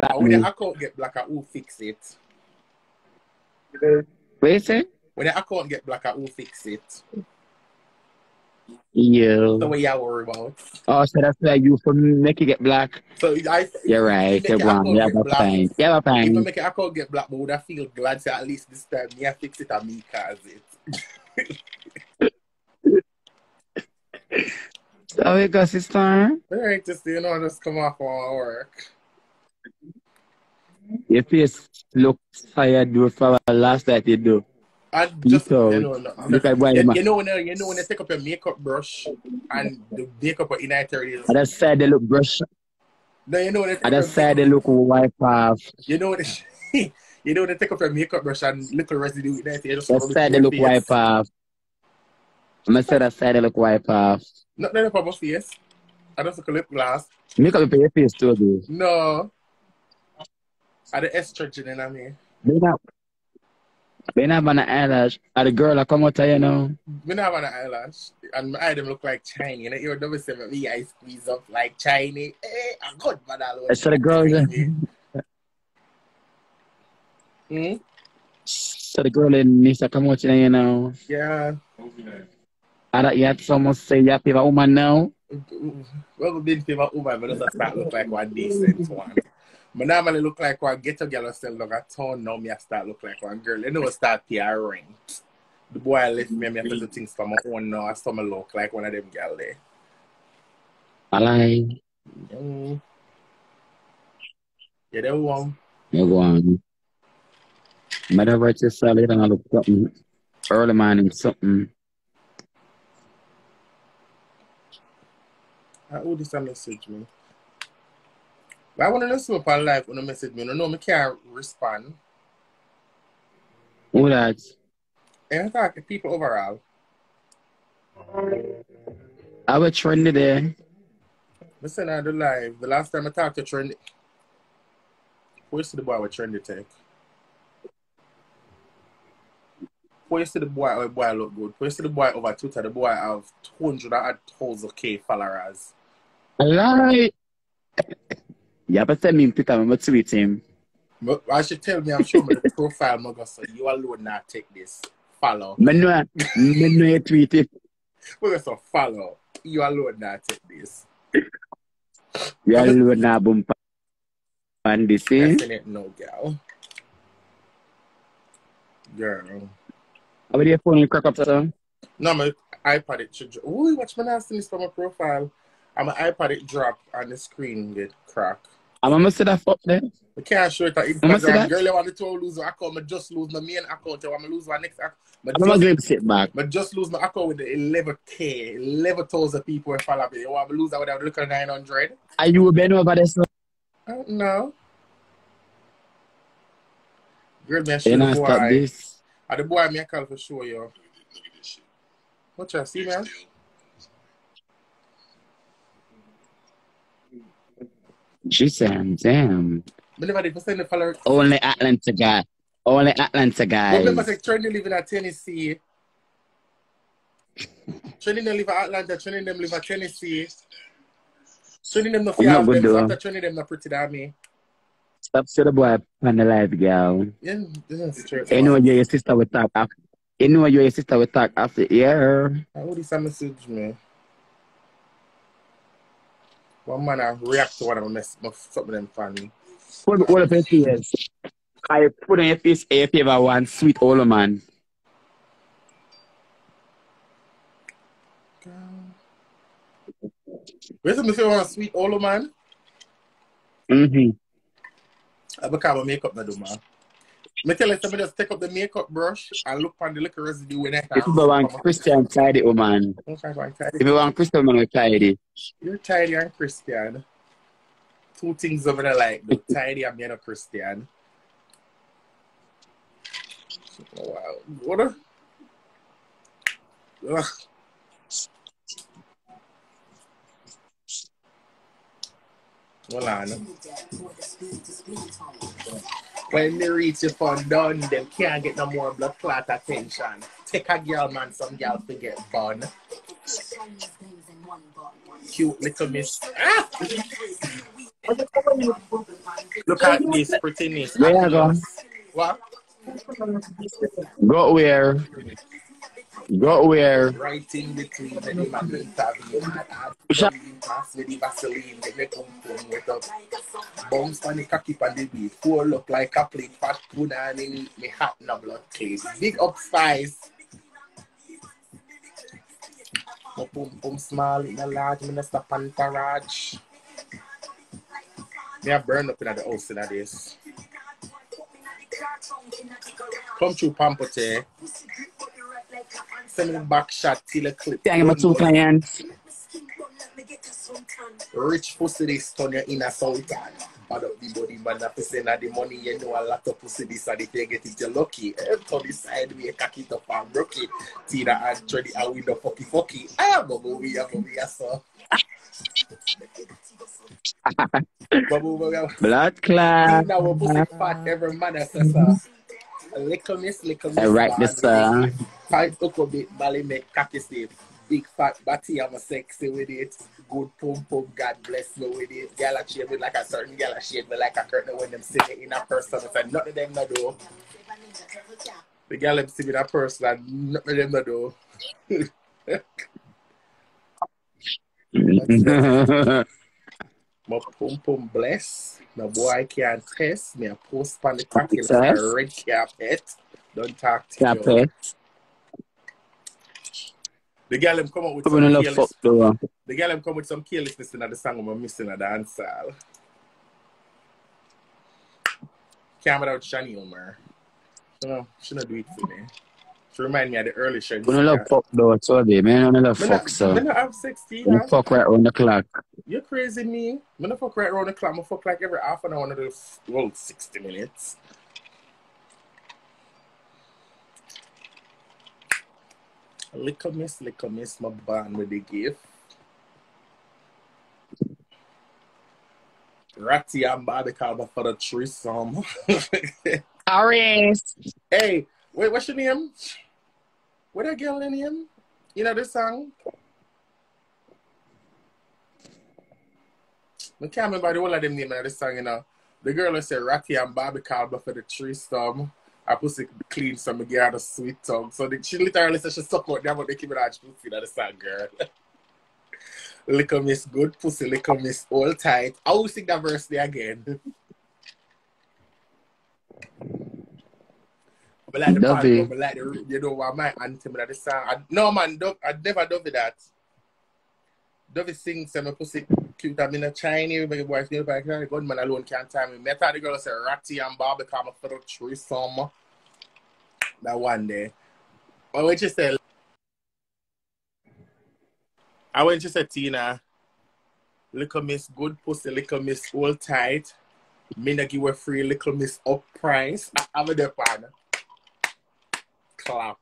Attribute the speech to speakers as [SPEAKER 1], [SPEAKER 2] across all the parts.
[SPEAKER 1] And when the account get black, I will fix it.
[SPEAKER 2] What you say?
[SPEAKER 1] When the account get black, I will fix it.
[SPEAKER 2] You.
[SPEAKER 1] The way you worry about.
[SPEAKER 2] Oh, so that's why you for make it get black.
[SPEAKER 1] So I.
[SPEAKER 2] You're right. You're wrong.
[SPEAKER 1] account
[SPEAKER 2] You
[SPEAKER 1] get
[SPEAKER 2] have a
[SPEAKER 1] black.
[SPEAKER 2] point. You have a
[SPEAKER 1] If I
[SPEAKER 2] point.
[SPEAKER 1] make an account get black, but would I feel glad that at least this time me I fix it and me cause it.
[SPEAKER 2] So we go, sister.
[SPEAKER 1] Alright, just you know, just come off on work.
[SPEAKER 2] Your face looks tired do for the last that you do.
[SPEAKER 1] And just you know, no,
[SPEAKER 2] Look at why
[SPEAKER 1] you,
[SPEAKER 2] you
[SPEAKER 1] know when you, you know when you take up your makeup brush and the makeup in that thirties.
[SPEAKER 2] Other side they look brush.
[SPEAKER 1] No, you know when
[SPEAKER 2] I
[SPEAKER 1] just
[SPEAKER 2] said they look wipe off.
[SPEAKER 1] you know when you, you know when they take up your makeup brush and little residue in that you just
[SPEAKER 2] That
[SPEAKER 1] it
[SPEAKER 2] side
[SPEAKER 1] in
[SPEAKER 2] they look
[SPEAKER 1] face.
[SPEAKER 2] wipe off. I'm gonna say that side they look wipe off.
[SPEAKER 1] Not not up my face. I just took a lip gloss.
[SPEAKER 2] Make up your face too, dude.
[SPEAKER 1] No. I the estrogen in me.
[SPEAKER 2] They not. They not on the eyelash. Are the girl that come out here, you know?
[SPEAKER 1] Me not have an eyelash. And my eye them look like Chinese. And you never say me I squeeze up like Chinese. Eh, I'm good, I
[SPEAKER 2] So the girls,
[SPEAKER 1] Hmm?
[SPEAKER 2] so the girl in Nisa come out you know?
[SPEAKER 1] Yeah.
[SPEAKER 2] I don't yet someone say you have a woman now.
[SPEAKER 1] Well, we been favorite woman, but doesn't start look like one decent one. But normally look like one ghetto girl still look at town now me I start look like one girl. You know start pay a ring. The boy I left me me have to do things for my own now. I me look like one of them girl there.
[SPEAKER 2] I like.
[SPEAKER 1] Mm. Yeah, one.
[SPEAKER 2] You go on. Matter to sell it and I look something. Early morning something.
[SPEAKER 1] Would this a message me? But I want to listen upon live when you message me. You know, me can't respond.
[SPEAKER 2] Who that?
[SPEAKER 1] And I talk to people overall.
[SPEAKER 2] I was trendy there.
[SPEAKER 1] Listen, I do live. The last time I talked to Trendy, where's the boy with Trendy Tech? Where's the boy? Oh, boy look good. Where's the boy over Twitter? The boy have 200,000 K followers.
[SPEAKER 2] I Yeah, but send me Twitter, I'm gonna tweet him.
[SPEAKER 1] But I should tell me, I'm sure my profile, my God, so you alone not take this. Follow.
[SPEAKER 2] Me know, me know you tweet it.
[SPEAKER 1] We're going to follow. You alone not take this.
[SPEAKER 2] You alone now boom and this eh?
[SPEAKER 1] No, girl. Girl.
[SPEAKER 2] How about your phone you crack up sir?
[SPEAKER 1] No, my iPad it should. Ooh, watch my nastiness from my profile. And my iPad it drop and the screen get crack.
[SPEAKER 2] I'm gonna see that fuck there.
[SPEAKER 1] I can't show it on Instagram. Girl, I want to lose my account. I just lose my main account. I want to lose my next account. But
[SPEAKER 2] I'm
[SPEAKER 1] not
[SPEAKER 2] gonna sit back.
[SPEAKER 1] but just lose my account with the 11k, 11,000 people follow me. You want to lose that without looking at 900?
[SPEAKER 2] Are you been over?
[SPEAKER 1] I don't know. Girl, I show
[SPEAKER 2] You
[SPEAKER 1] the
[SPEAKER 2] not stop
[SPEAKER 1] boy.
[SPEAKER 2] this.
[SPEAKER 1] And the boy me I call for show you. What you see, man?
[SPEAKER 2] She said, damn.
[SPEAKER 1] Did send the follower.
[SPEAKER 2] Only Atlanta guy. Only Atlanta
[SPEAKER 1] But remember,
[SPEAKER 2] guys.
[SPEAKER 1] say Trendy live in Tennessee. Trendy them live in Atlanta. Trendy them live in Tennessee. Trendy them no fear of them. after Trendy them not pretty than me.
[SPEAKER 2] Stop to the boy on the live, girl.
[SPEAKER 1] Yeah, this is straight.
[SPEAKER 2] You you and your sister will talk after. You your sister will talk after. Yeah.
[SPEAKER 1] How would a message me? One man I react to one of my mess, my something them funny.
[SPEAKER 2] All of your face. I put on your face you ever want sweet old man.
[SPEAKER 1] Where's the say one sweet old man?
[SPEAKER 2] Mm-hmm.
[SPEAKER 1] I become a makeup now, do man. Me tell you, somebody just take up the makeup brush and look on the little residue when I
[SPEAKER 2] If you want Christian tidy woman. If you want Christian man tidy.
[SPEAKER 1] You're tidy and Christian. Two things over there like the tidy and being a Christian. Wow. What a Ugh. Hold on. When they reach your fun done, them can't get no more blood clot attention. Take a girl, man, some girl get fun. Cute little miss. Ah! Look at this prettiness.
[SPEAKER 2] Where you go?
[SPEAKER 1] What?
[SPEAKER 2] Go where? Go where?
[SPEAKER 1] Right in between the name and the interview. I have
[SPEAKER 2] Sha-
[SPEAKER 1] pass with the Vaseline. Get me come come with up. Bounce on the cocky on the beat. Four look like a plate. Fat put on in me hat no blood clean. Big up spice. My pum pum small, in a large, me no stop on garage. Me a burn up in the house in this. Come through Pampote. Send me the back shot till a clip.
[SPEAKER 2] You, my two clients.
[SPEAKER 1] Rich pussy this turn your in a sultan. Bad up the body man up say na the money you know a lot of pussy this and get it you're lucky. Eh, turn the side way cock it up and broke it. Tina and try the a window fucky fucky. Bubble we a bubble ya so. Bubble we a
[SPEAKER 2] Blood clot.
[SPEAKER 1] Tina we pussy fat every man sir. Little miss, little miss.
[SPEAKER 2] I write this song.
[SPEAKER 1] Fight up a bit, Bally make cocky safe. Big fat body, I'm a sexy with it. Good pump pump, God bless me with it. Girl a shade me like a certain girl a shade me like a curtain when them see me in a person. If I nothing them no do. The girl them see me in a person and nothing them no do. My pum pum bless. No boy can't test. Me a post on the cocky like a red carpet. Don't talk to you.
[SPEAKER 2] Carpet.
[SPEAKER 1] The girl them come up with some
[SPEAKER 2] love
[SPEAKER 1] careless,
[SPEAKER 2] fuck
[SPEAKER 1] the girl them come with some carelessness in the song I'm missing a dance hall. Can't without Shani Omer. No, she not do it for me. She remind me of the early show.
[SPEAKER 2] Come on, love fuck though. So they man, I love fuck
[SPEAKER 1] not,
[SPEAKER 2] so.
[SPEAKER 1] not have 16.
[SPEAKER 2] Gonna fuck right on the clock.
[SPEAKER 1] You crazy me? Me not fuck right around the clock. I fuck like every half an hour well, 60 minutes. Little miss, little miss, my band with the gift. Ratty and Bobby called for the threesome.
[SPEAKER 2] Aries.
[SPEAKER 1] hey, wait, what's your name? What that girl in name? You know this song? I can't remember the whole of them name of this song, you know. The girl that said Ratty and Bobby called for the tree threesome. I pussy clean so me get her the sweet tongue. So the, she literally said she suck out them but they keep it out pussy that the song girl. Lickle miss good pussy, lickle miss all tight. I will sing that verse there again. But like the part, but like the, you know what my anthem that the uh, song. I, no man, Dov, I never Dovey that. Dovey sings some pussy cute. I'm in a Chinese, my boy, feel like a gunman alone can't time me. Me thought the girl said Ratty and Bobby come for the threesome. That one day. But when she said, I went to say Tina, little miss good pussy, little miss all tight. Me not give her free little miss up price. I have a there pan. Clap.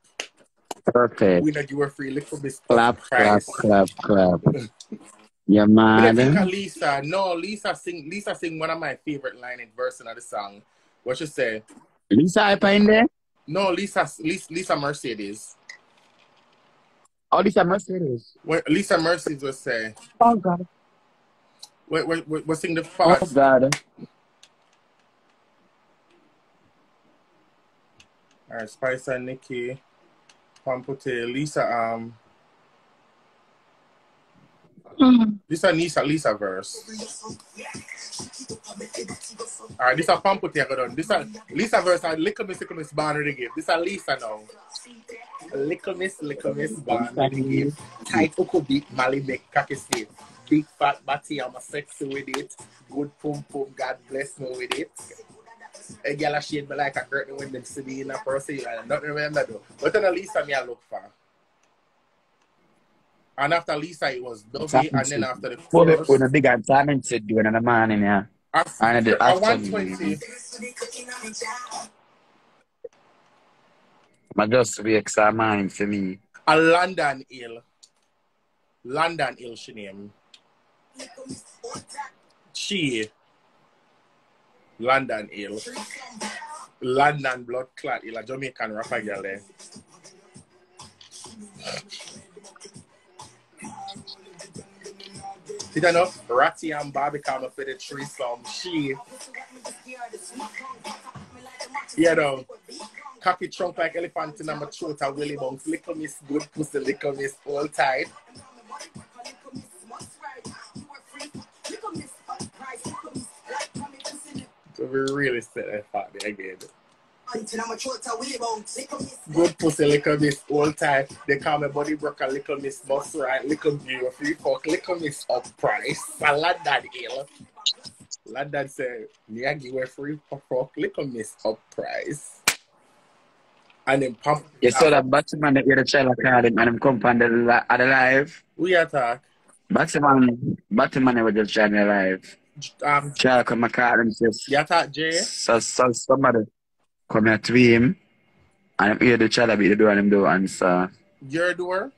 [SPEAKER 2] Perfect.
[SPEAKER 1] We not give her free little miss
[SPEAKER 2] Clap,
[SPEAKER 1] up
[SPEAKER 2] clap, clap, clap. You
[SPEAKER 1] Me not think
[SPEAKER 2] mad?
[SPEAKER 1] of Lisa. No, Lisa sing Lisa sing one of my favorite line in verse of the song. What she say?
[SPEAKER 2] Lisa up in there?
[SPEAKER 1] No, Lisa Lisa, Lisa Mercedez.
[SPEAKER 2] Oh, Lisa Mercedez.
[SPEAKER 1] What Lisa Mercedez will say,
[SPEAKER 2] Oh, God.
[SPEAKER 1] what what what, what sing the
[SPEAKER 2] Oh,
[SPEAKER 1] fast?
[SPEAKER 2] God.
[SPEAKER 1] Alright, Spicer, Nikki, Pamputtae, Lisa, um, Lisa Lisa Lisa verse. Alright, this a Pamputtae I got done. This a Lisa verse and Little Miss Little Miss Barney the give. This a Lisa now. Little Miss Little Miss Barney the give. Tight Oko beat Mali make cocky safe. Big fat body, I'm a sexy with it. Good pum pum, God bless me with it. A girl a shade me like a curtain when them see me in a person. I don't remember though. But then a Lisa me I look for. And after Lisa it was Dovey and then after the chorus.
[SPEAKER 2] with a big assignment to do in the morning, yeah.
[SPEAKER 1] At,
[SPEAKER 2] And the afternoon.
[SPEAKER 1] 120,
[SPEAKER 2] I just wake some mind for me.
[SPEAKER 1] a London Hill. London Hill she name. She. London Hill. London Blood Clot Hill. A Jamaican rapper girl there. You don't know? Ratty and Bobby come up for the threesome. She, you know, cocky trunk like elephant in my throat, a willy bones, little miss, good pussy, little miss, all tight. So we really set that party again. Good pussy, little miss, all time. They call me body broker, little miss, boss right, little view, free fuck, little miss, up price. Salad that ill. Lad that say, me I give a free fuck, little miss, up price. And then pump.
[SPEAKER 2] You saw that Batman that you're the child card and him come on the, li- at the live.
[SPEAKER 1] We attack.
[SPEAKER 2] Batman, Batman was just trying to live.
[SPEAKER 1] Um,
[SPEAKER 2] Child come and call him says,
[SPEAKER 1] you attack Jay.
[SPEAKER 2] so, so somebody come here to him and him hear the child beat the door and him do answer.
[SPEAKER 1] Your door.